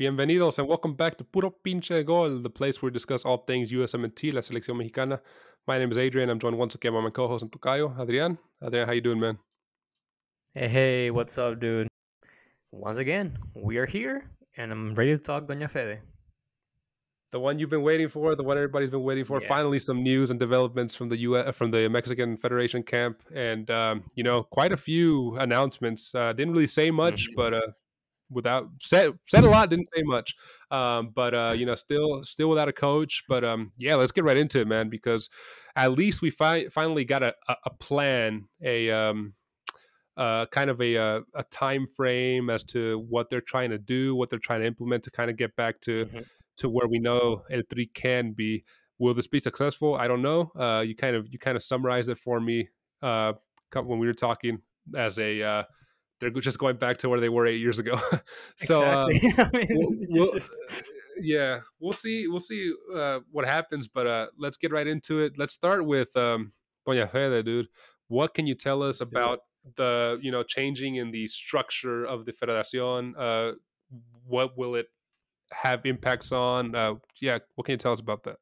Bienvenidos and welcome back to Puro Pinche Gol, the place where we discuss all things USMNT, La Selección Mexicana. My name is Adrian. I'm joined once again by my co-host and Tocayo, Adrian. Adrian, how you doing, man? Hey, hey, what's up, dude? Once again, we are here, and I'm ready to talk Doña Fede. The one you've been waiting for, the one everybody's been waiting for. Yeah. Finally, some news and developments from the U.S. from the Mexican Federation camp, and um, you know, quite a few announcements. Uh, didn't really say much, Mhm. but uh, without said said a lot, didn't say much. Um, but uh, you know, still still without a coach. But um, yeah, let's get right into it, man, because at least we fi- finally got a, a, a plan, a um, uh, kind of a, uh a time frame as to what they're trying to do, what they're trying to implement to kind of get back to Mhm. to where we know El Tri can be. Will this be successful? I don't know. Uh, you kind of you kind of summarized it for me uh, when we were talking as a uh, they're just going back to where they were eight years ago. so uh. I mean, we'll- we'll- yeah, we'll see. We'll see uh, what happens. But uh, let's get right into it. Let's start with um, Doña dude. What can you tell us Let's about the you know changing in the structure of the Federación? Uh, what will it have impacts on? Uh, yeah, what can you tell us about that?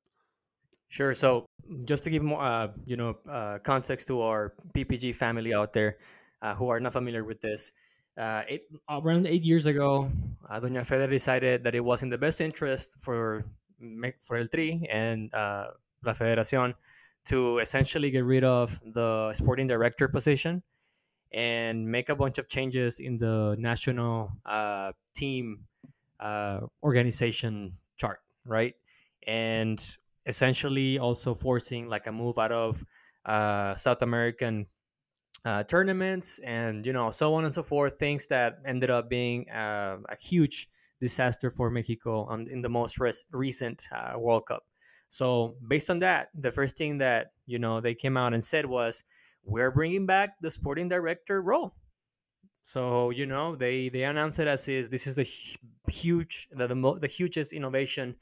Sure. So, just to give more, uh, you know, uh, context to our PPG family out there uh, who are not familiar with this, uh, it, around eight years ago, uh, Doña Fede decided that it was in the best interest for for El Tri and uh, La Federación to essentially get rid of the sporting director position and make a bunch of changes in the national uh, team uh, organization chart, right? And essentially also forcing like a move out of uh, South American uh, tournaments and you know so on and so forth. Things that ended up being uh, a huge disaster for Mexico on, in the most res- recent uh, World Cup. So based on that, the first thing that you know they came out and said was, "We're bringing back the sporting director role." So you know they they announced it as is. This is the huge the the, mo- the hugest innovation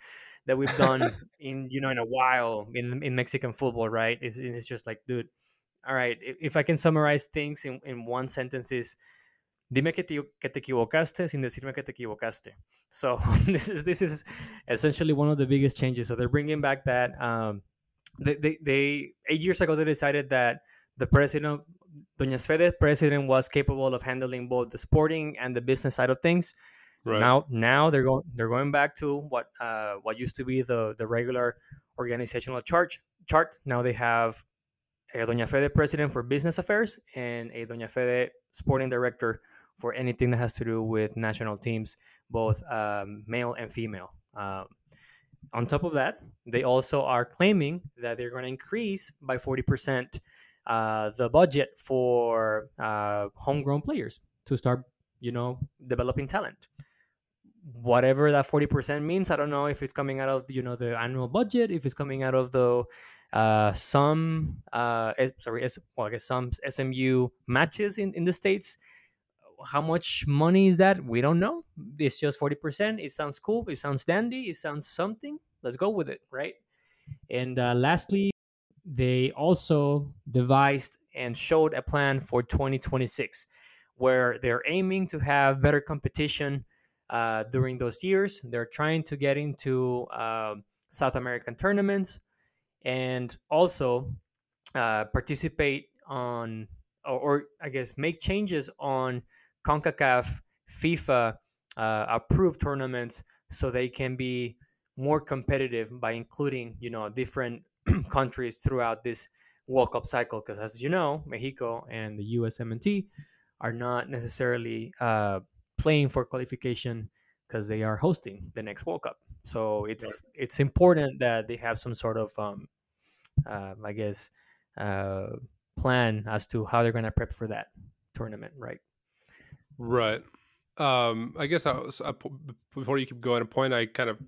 that we've done in you know in a while in in Mexican football. Right? It's, it's just like, dude. All right. If, if I can summarize things in, in one sentence, is dime que te, que te equivocaste sin decirme que te equivocaste. So this is this is essentially one of the biggest changes. So they're bringing back that um, they, they, they eight years ago they decided that the president, Doña Fede president, was capable of handling both the sporting and the business side of things. Right. Now now they're going they're going back to what uh, what used to be the the regular organizational chart chart. Now they have a Doña Fede president for business affairs and a Doña Fede sporting director for anything that has to do with national teams, both um, male and female. Um, on top of that, they also are claiming that they're going to increase by 40% uh, the budget for uh, homegrown players to start, you know, developing talent. Whatever that 40% means, I don't know if it's coming out of, you know, the annual budget, if it's coming out of the uh, some uh, sorry, well, I guess some SMU matches in, in the states. How much money is that? We don't know. It's just forty percent. It sounds cool. It sounds dandy. It sounds something. Let's go with it, right? And uh, lastly, they also devised and showed a plan for 2026, where they're aiming to have better competition uh, during those years. They're trying to get into uh, South American tournaments and also uh, participate on or, or I guess make changes on CONCACAF FIFA uh, approved tournaments so they can be more competitive by including you know different countries throughout this World Cup cycle because as you know Mexico and the USMNT are not necessarily uh, playing for qualification because they are hosting the next World Cup. So it's it's important that they have some sort of um, uh, I guess uh, plan as to how they're going to prep for that tournament, right? Right. Um, I guess I, was, I, before you keep going, a point I kind of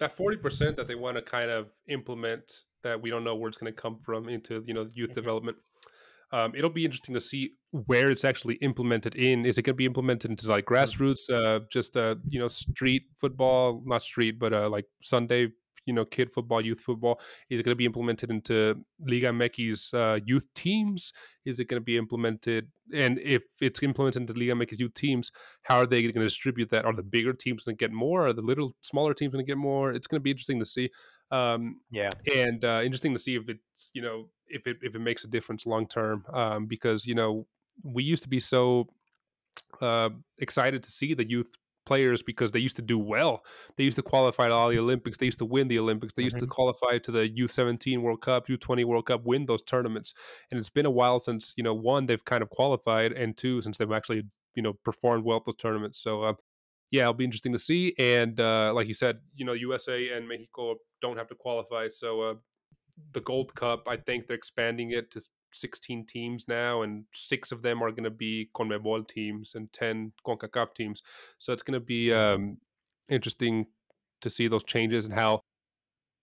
that forty percent that they want to kind of implement that we don't know where it's going to come from into you know youth Mhm. development. Um, it'll be interesting to see where it's actually implemented in. Is it going to be implemented into like grassroots, uh, just uh, you know, street football, not street, but uh, like Sunday, you know, kid football, youth football? Is it going to be implemented into Liga MX uh, youth teams? Is it going to be implemented? And if it's implemented into Liga MX youth teams, how are they going to distribute that? Are the bigger teams going to get more? Are the little smaller teams going to get more? It's going to be interesting to see. Um, yeah, and uh, interesting to see if it's you know if it if it makes a difference long term um, because you know we used to be so uh, excited to see the youth players because they used to do well. They used to qualify to all the Olympics. They used to win the Olympics. They used mm-hmm. to qualify to the U17 World Cup, U20 World Cup, win those tournaments. And it's been a while since you know one they've kind of qualified, and two since they've actually you know performed well at those tournaments. So. Uh, yeah, it'll be interesting to see. And uh, like you said, you know, USA and Mexico don't have to qualify. So uh, the Gold Cup, I think they're expanding it to 16 teams now, and six of them are going to be CONMEBOL teams and 10 CONCACAF teams. So it's going to be um, interesting to see those changes and how.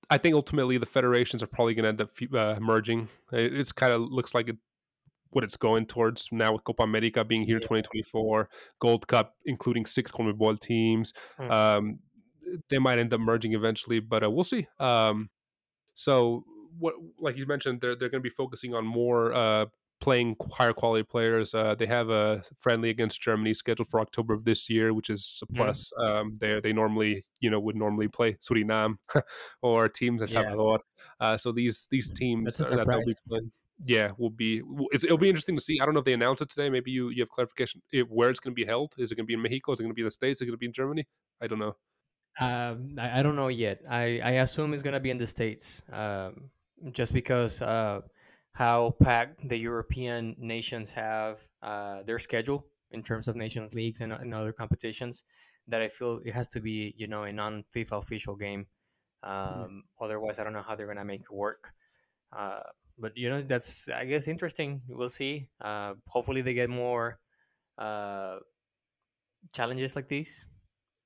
I think ultimately the federations are probably going to end up uh, merging. It's kind of looks like it, what it's going towards now with Copa America being here yeah. 2024, Gold Cup including six CONMEBOL teams. Mm. Um, they might end up merging eventually, but uh, we'll see. Um, so what like you mentioned, they're they're going to be focusing on more uh, playing higher quality players. Uh, they have a friendly against Germany scheduled for October of this year, which is a mm-hmm. plus. Mm. Um, they they normally you know would normally play Suriname or teams Salvador. Yeah. Uh, so these these teams that they'll be playing, yeah, will be it'll be interesting to see. I don't know if they announced it today. Maybe you you have clarification if, where it's going to be held. Is it going to be in Mexico? Is it going to be in the states? Is it going to be in Germany? I don't know. Um, I, I, don't know yet. I, I assume it's gonna be in the states. Um, just because uh, how packed the European nations have uh, their schedule in terms of nations leagues and, and, other competitions that I feel it has to be you know a non FIFA official game. Mm-hmm. Um, mm Otherwise, I don't know how they're gonna make it work. Uh, but you know that's I guess interesting. We'll see. Uh, hopefully, they get more uh, challenges like these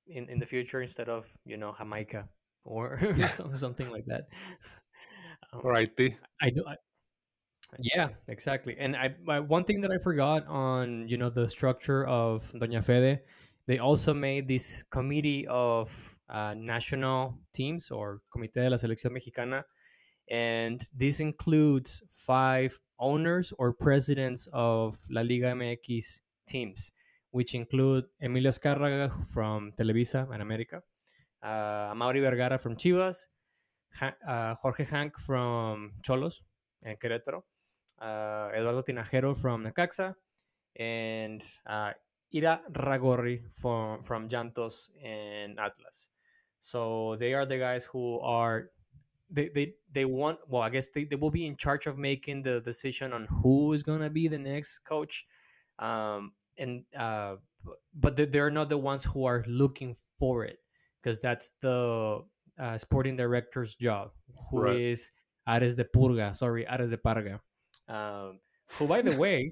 in, in the future instead of you know Jamaica or something like that. Um, Righty. I do. I, yeah, exactly. And I, I, one thing that I forgot on you know the structure of Doña Fede, they also made this committee of uh, national teams or Comité de la Selección Mexicana, and this includes five owners or presidents of La Liga MX teams, which include Emilio Azcárraga from Televisa and America, uh, Amaury Vergara from Chivas, uh, Jorge Hank from Xolos and Querétaro, uh, Eduardo Tinajero from Necaxa, and uh, Irarrágorri from, from Llantos and Atlas. So they are the guys who are they, they they want well i guess they, they will be in charge of making the decision on who is going to be the next coach. Um and uh but they're not the ones who are looking for it because that's the uh, sporting director's job, who right. is Ares de Purga. Sorry, Ares de Parga. Um, who, by the way,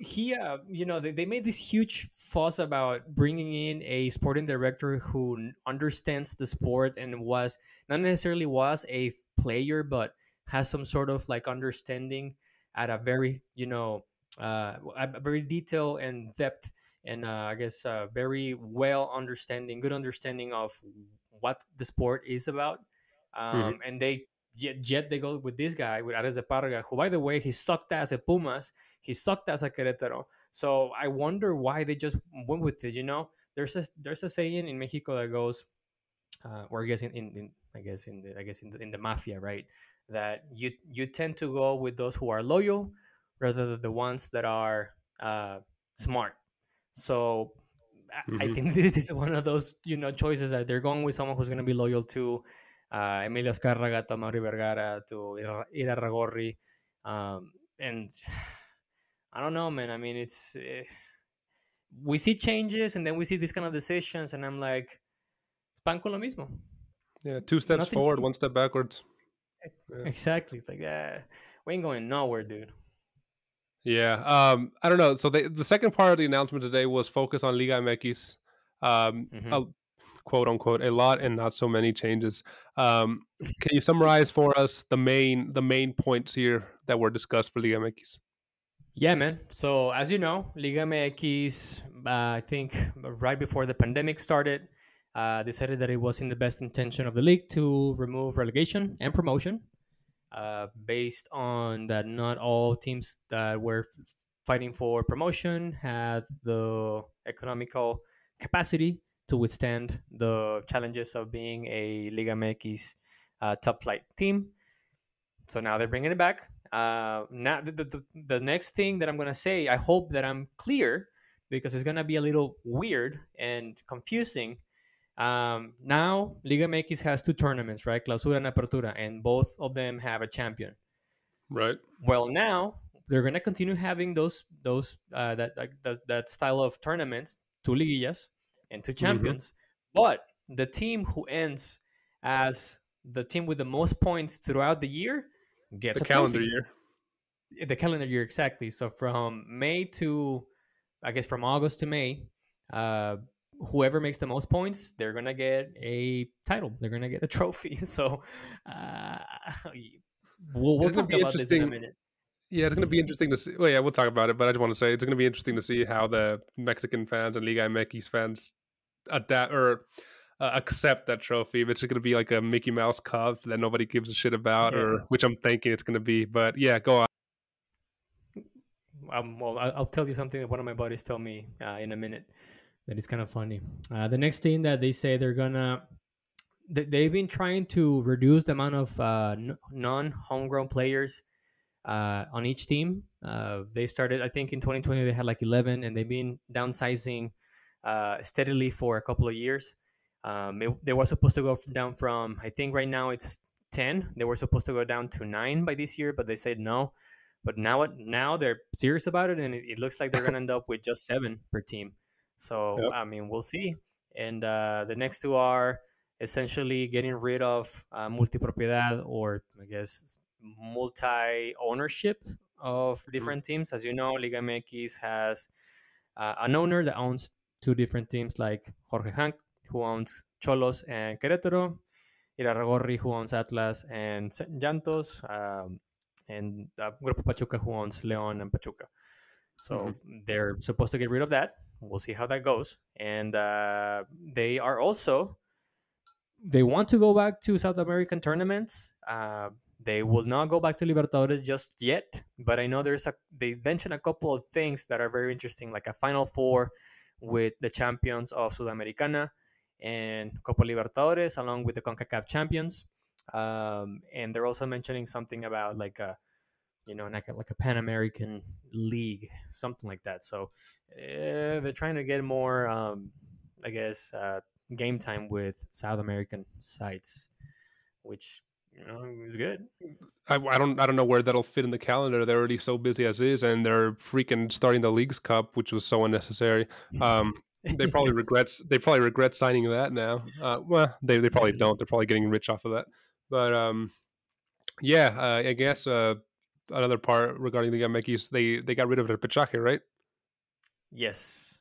he, uh, you know, they, they made this huge fuss about bringing in a sporting director who understands the sport and was not necessarily was a player, but has some sort of like understanding at a very, you know, uh, a very detailed and depth and uh, I guess uh, very well understanding, good understanding of what the sport is about. Um, mm-hmm. And they yet, yet they go with this guy with Ares de Parga, who by the way he sucked as a Pumas, he sucked as a Querétaro. So I wonder why they just went with it. You know, there's a there's a saying in Mexico that goes, uh, or I guess in, in, in I guess in the I guess in the, in the mafia, right? That you you tend to go with those who are loyal rather than the ones that are uh, smart. So mm-hmm. I think this is one of those you know choices that they're going with someone who's going to be loyal to uh, Emilio Azcárraga, to Amaury Vergara, to Irarrágorri, um, and I don't know, man. I mean, it's uh, we see changes and then we see these kind of decisions, and I'm like, pan con lo mismo. Yeah, two steps Nothing's forward, one step backwards. Yeah. Exactly. It's like, yeah, we ain't going nowhere, dude. Yeah, um, I don't know. So they, the second part of the announcement today was focus on Liga MX, um, mm-hmm. a, quote unquote, a lot and not so many changes. Um, can you summarize for us the main the main points here that were discussed for Liga MX? Yeah, man. So as you know, Liga MX, uh, I think right before the pandemic started, uh, decided that it was in the best intention of the league to remove relegation and promotion, uh, based on that not all teams that were fighting for promotion had the economical capacity to withstand the challenges of being a Liga MX uh, top flight team. So now they're bringing it back. Uh, now the, the, the next thing that I'm gonna say, I hope that I'm clear because it's gonna be a little weird and confusing. Um, now Liga MX has two tournaments, right? Clausura and Apertura, and both of them have a champion. Right. Well, now they're gonna continue having those those uh, that, that that style of tournaments, two liguillas and two champions. Mm-hmm. But the team who ends as the team with the most points throughout the year gets the calendar trophy. year. The calendar year exactly. So from May to, I guess from August to May, uh, whoever makes the most points, they're gonna get a title. They're gonna get a trophy. So uh, we'll, we'll talk about this in a minute. Yeah, it's going to be interesting to see. Well, yeah, we'll talk about it, but I just want to say it's going to be interesting to see how the Mexican fans and Liga MX fans adapt or uh, accept that trophy. If it's going to be like a Mickey Mouse Cup that nobody gives a shit about, yeah. or which I'm thinking it's going to be. But yeah, go on. Um, well, I'll tell you something that one of my buddies told me uh, in a minute that is kind of funny. Uh, the next thing that they say they're gonna, they've been trying to reduce the amount of uh, non-homegrown players uh, on each team. Uh, they started, I think, in 2020 they had like 11, and they've been downsizing uh, steadily for a couple of years. Um, it, they were supposed to go down from, I think right now it's 10. They were supposed to go down to nine by this year, but they said no. But now, now they're serious about it, and it, it looks like they're to end up with just seven per team. So, yep. I mean, we'll see. And uh, the next two are essentially getting rid of uh, multipropiedad, or I guess multi ownership of mm-hmm. different mm-hmm. teams. As you know, Liga MX has uh, an owner that owns two different teams, like Jorge Hank who owns Xolos and Querétaro, Irarrágorri, who owns Atlas and Llantos, um, and uh, Grupo Pachuca, who owns León and Pachuca. So mm-hmm. they're supposed to get rid of that. We'll see how that goes. And uh, they are also they want to go back to South American tournaments. Uh, they will not go back to Libertadores just yet, but I know there's a they mentioned a couple of things that are very interesting, like a Final Four with the champions of Sudamericana and Copa Libertadores, along with the CONCACAF champions. Um, and they're also mentioning something about like a, you know, like a, like a Pan American League, something like that. So uh, they're trying to get more, um, I guess, uh, game time with South American sites, which you know is good. I, I don't I don't know where that'll fit in the calendar. They're already so busy as is, and they're freaking starting the Leagues Cup, which was so unnecessary. Um, they probably regrets they probably regret signing that now. Uh, well, they they probably don't. They're probably getting rich off of that. But um, yeah, uh, I guess uh, another part regarding the Gamekis, they they got rid of Repechaje, right? Yes.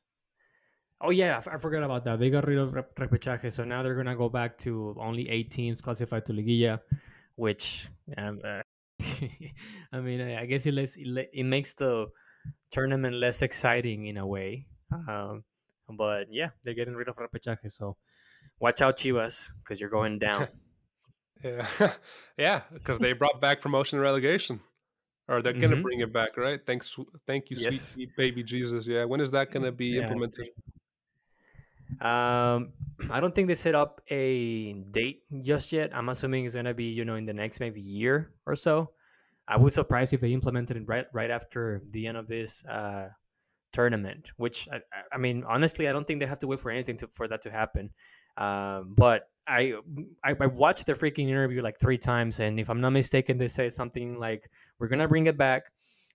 Oh yeah, I, f- I forgot about that. They got rid of rep- Repechaje, so now they're gonna go back to only eight teams classified to Liguilla, which um, uh, I mean, I guess it, less, it, it makes the tournament less exciting in a way. Um, but yeah, they're getting rid of repechaje. So watch out, Chivas, because you're going down. yeah, yeah, because they brought back promotion and relegation, or they're gonna mm-hmm. bring it back, right? Thanks, thank you, yes. sweet, baby Jesus. Yeah, when is that gonna be yeah. implemented? Um, I don't think they set up a date just yet. I'm assuming it's gonna be, you know, in the next maybe year or so. I would surprise if they implemented it right right after the end of this uh, tournament, which I, I, mean, honestly, I don't think they have to wait for anything to, for that to happen. Um, but I, I, I watched the freaking interview like three times, and if I'm not mistaken, they said something like, "We're gonna bring it back,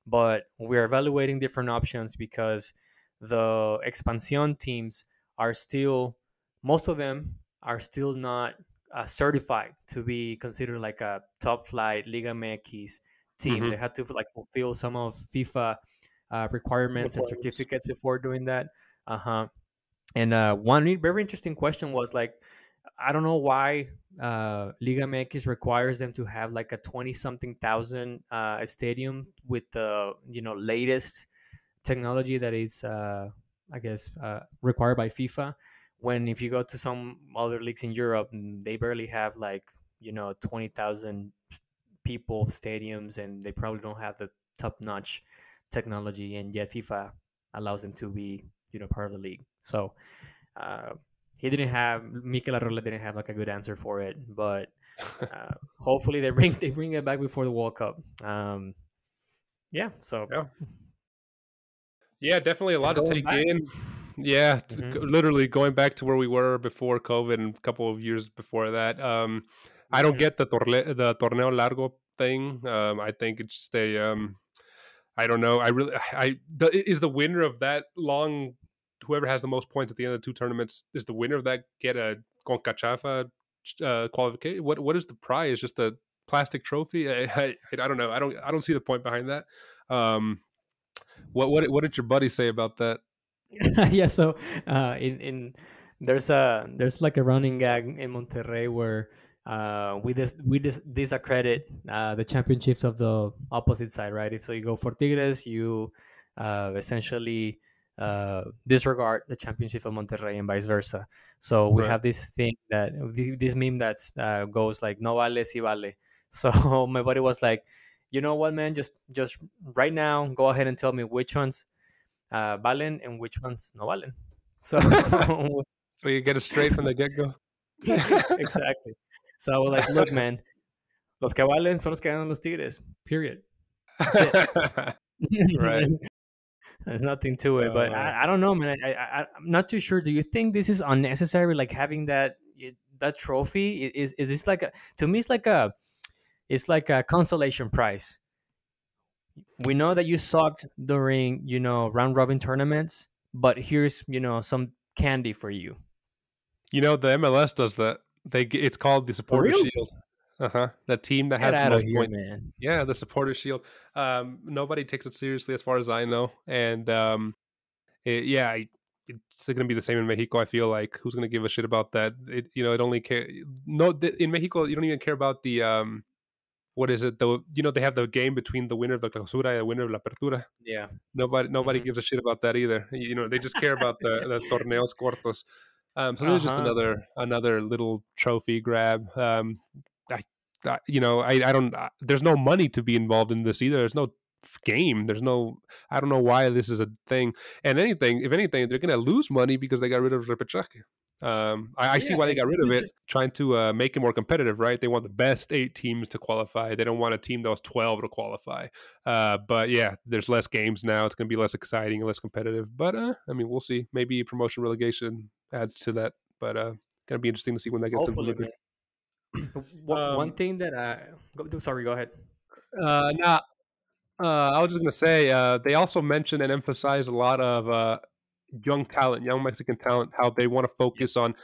but we're evaluating different options because the expansion teams are still, most of them are still not uh, certified to be considered like a top flight Liga MX team. Mm-hmm. They had to like fulfill some of FIFA uh, requirements and certificates before doing that. Uh huh. And uh, one very interesting question was like, I don't know why uh, Liga MX requires them to have like a twenty something thousand uh, stadium with the you know latest technology that is, uh, I guess, uh, required by FIFA. when if you go to some other leagues in Europe, mm, they barely have like you know twenty thousand people stadiums, and they probably don't have the top notch technology, and yet FIFA allows them to be you know part of the league. So uh, he didn't have Mikel Arriola didn't have like a good answer for it, but uh, hopefully they bring they bring it back before the World Cup. Um, yeah, so yeah, yeah definitely a lot to take back. in. Yeah, mm-hmm. literally going back to where we were before COVID and a couple of years before that. Um, I don't get the torle- the torneo largo thing. Um, I think it's just a um, I don't know. I really I the, is the winner of that long whoever has the most points at the end of the two tournaments is the winner of that get a CONCACAF uh, qualification. What what is the prize? Just a plastic trophy? I, I, I, don't know. I don't I don't see the point behind that. Um, what what what did your buddy say about that? yeah, so uh, in in there's a there's like a running gag in Monterrey where uh, we dis we dis disaccredit uh, the championships of the opposite side, right? If so, you go for Tigres, you uh, essentially uh, disregard the championship of Monterrey and vice versa. So we right. have this thing that this meme that uh, goes like "No vale si vale." So my buddy was like, "You know what, man? Just just right now, go ahead and tell me which ones uh, valen and which ones no valen." So so you get it straight from the get go. exactly. So I was like, "Look, man, los que valen son los que ganan los Tigres. Period." right. There's nothing to it, but I, uh. I don't know, man. I, I I'm not too sure. Do you think this is unnecessary? Like having that that trophy is is this like a to me? It's like a it's like a consolation prize. We know that you sucked during you know round robin tournaments, but here's you know some candy for you. You know the MLS does that. They it's called the supporter really? shield. Uh huh. The team that Get has the most here, points. Man. Yeah, the supporter shield. Um, nobody takes it seriously as far as I know, and um, it, yeah, it's going to be the same in Mexico. I feel like who's going to give a shit about that? It you know it only care no in Mexico you don't even care about the um what is it the you know they have the game between the winner of the clausura and the winner of la apertura. Yeah. Nobody nobody mm-hmm. gives a shit about that either. You know they just care about the the torneos cortos. Um, so uh-huh. this is just another another little trophy grab. Um, you know, I, I don't, uh, there's no money to be involved in this either. There's no game. There's no, I don't know why this is a thing. And anything, if anything, they're going to lose money because they got rid of repechaje. Um, I, I yeah, see why they got rid of it, trying to uh, make it more competitive, right? They want the best eight teams to qualify. They don't want a team that was 12 to qualify. Uh, but yeah, there's less games now. It's going to be less exciting, and less competitive. But uh, I mean, we'll see. Maybe promotion relegation adds to that. But uh, going to be interesting to see when that gets one, um, one thing that I go, sorry, go ahead. Uh, now, uh, I was just gonna say uh, they also mention and emphasize a lot of uh, young talent, young Mexican talent, how they want to focus on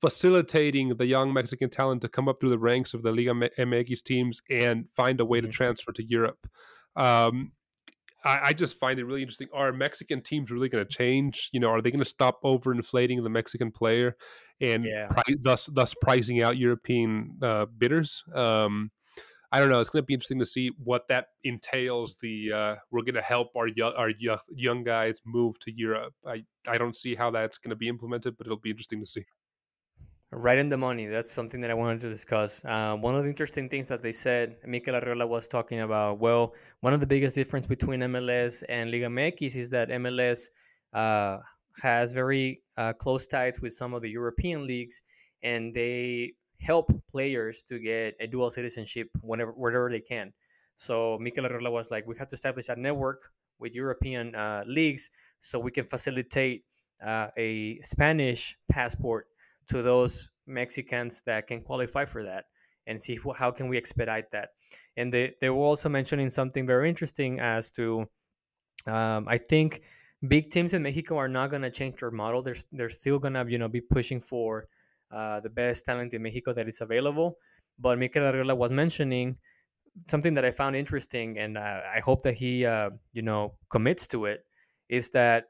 facilitating the young Mexican talent to come up through the ranks of the Liga MX teams and find a way mm-hmm. to transfer to Europe. Um, I, I, just find it really interesting. Are Mexican teams really going to change? You know, are they going to stop overinflating the Mexican player and yeah. pri- thus thus pricing out European uh, bidders? Um, I don't know. It's going to be interesting to see what that entails. The uh, we're going to help our young, our young guys move to Europe. I I don't see how that's going to be implemented, but it'll be interesting to see. Right in the money. That's something that I wanted to discuss. Uh, one of the interesting things that they said, Mikel Arriola was talking about. Well, one of the biggest difference between MLS and Liga MX is that MLS uh, has very uh, close ties with some of the European leagues, and they help players to get a dual citizenship whenever wherever they can. So Mikel Arriola was like, we have to establish a network with European uh, leagues so we can facilitate uh, a Spanish passport to those Mexicans that can qualify for that and see how can we expedite that. And they, they were also mentioning something very interesting as to, um, I think big teams in Mexico are not going to change their model. They're, they're still going to, you know, be pushing for uh, the best talent in Mexico that is available. But Mikel Arriola was mentioning something that I found interesting, and uh, I hope that he, uh, you know, commits to it, is that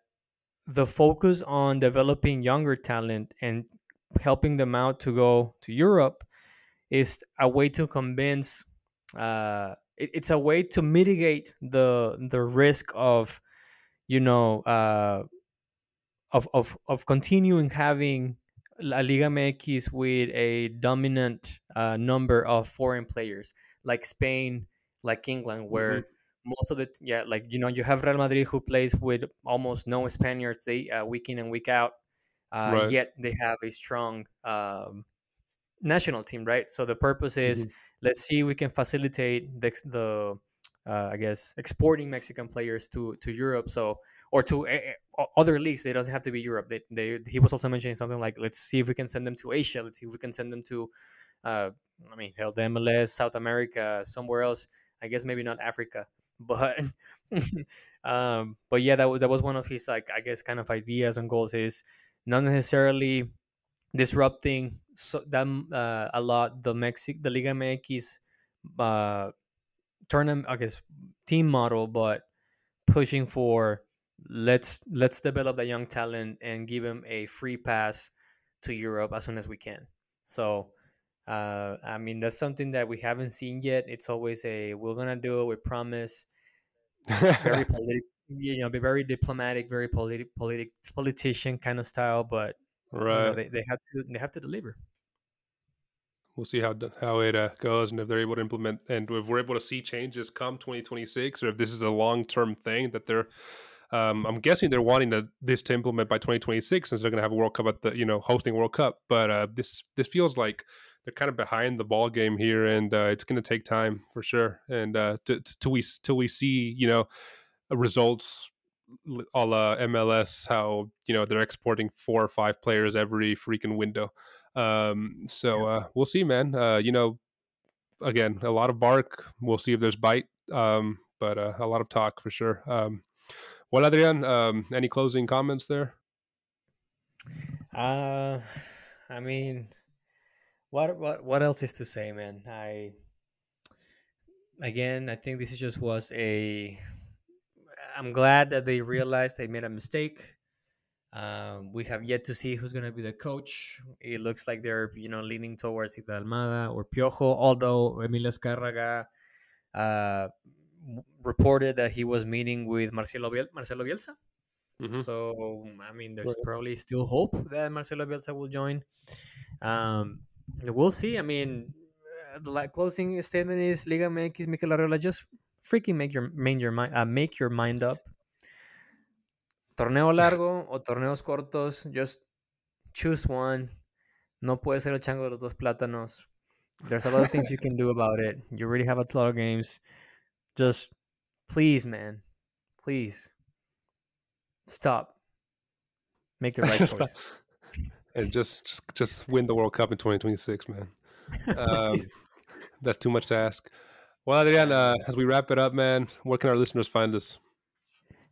the focus on developing younger talent and helping them out to go to Europe is a way to convince. Uh, it, it's a way to mitigate the the risk of, you know, uh, of of of continuing having La Liga MX with a dominant uh, number of foreign players, like Spain, like England, where mm-hmm. most of the yeah, like you know, you have Real Madrid who plays with almost no Spaniards, they uh, week in and week out, right. yet they have a strong um, national team, right? So the purpose is mm-hmm. let's see if we can facilitate the the uh, I guess exporting Mexican players to to Europe. So or to uh, other leagues. It doesn't have to be Europe. They, they he was also mentioning something like let's see if we can send them to Asia. Let's see if we can send them to, uh, I mean, hell, the MLS, South America, somewhere else. I guess maybe not Africa, but um, but yeah, that was that was one of his like I guess kind of ideas and goals is not necessarily disrupting so them uh, a lot the Mexic the Liga MX uh tournament I guess team model, but pushing for let's let's develop that young talent and give him a free pass to Europe as soon as we can. So uh, I mean that's something that we haven't seen yet. It's always a we're gonna do it, we promise. Very politic, you know, be very diplomatic, very politic, politic, politician kind of style, but right, you know, they, they have to they have to deliver. We'll see how how it uh, goes, and if they're able to implement, and if we're able to see changes come 2026, or if this is a long term thing that they're um, I'm guessing they're wanting to, this to implement by 2026 since they're going to have a World Cup at the you know hosting World Cup. But uh, this this feels like they're kind of behind the ball game here, and uh, it's going to take time for sure. And uh, till we till we see you know results a la MLS, how you know they're exporting four or five players every freaking window. Um, so uh, we'll see, man. Uh, you know, again, a lot of bark. We'll see if there's bite. Um, but uh, a lot of talk for sure. Um, well, Adrian, um, any closing comments there? Uh, I mean, what what what else is to say, man? I again, I think this just was a. I'm glad that they realized they made a mistake. Um, we have yet to see who's going to be the coach. It looks like they're you know leaning towards either Almada or Piojo, although Emilio Azcárraga uh, reported that he was meeting with Marcelo, Biel- Marcelo Bielsa. Mm-hmm. So, I mean, there's right. probably still hope that Marcelo Bielsa will join. Um, we'll see. I mean, uh, the closing statement is Liga MX, Mikel Arriola, just freaking make your, make your, mind, uh, make your mind up. Torneo largo o torneos cortos, just choose one. No puede ser el chango de los dos plátanos. There's a lot of things you can do about it. You already have a lot of games. Just please, man, please stop. Make the right choice. and just, just just win the World Cup in 2026, man. Um, that's too much to ask. Well, Adrian, uh, as we wrap it up, man, where can our listeners find us?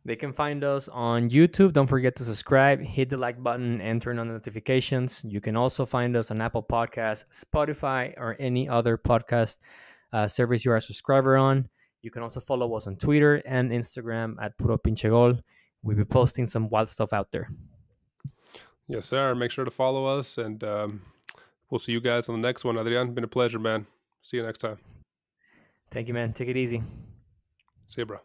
They can find us on YouTube. Don't forget to subscribe, hit the like button, and turn on notifications. You can also find us on Apple Podcasts, Spotify, or any other podcast uh, service you are a subscriber on. You can also follow us on Twitter and Instagram at Puro Pinche Gol. We'll be posting some wild stuff out there. Yes, sir. Make sure to follow us, and um, we'll see you guys on the next one. Adrian, been a pleasure, man. See you next time. Thank you, man. Take it easy. See you, bro.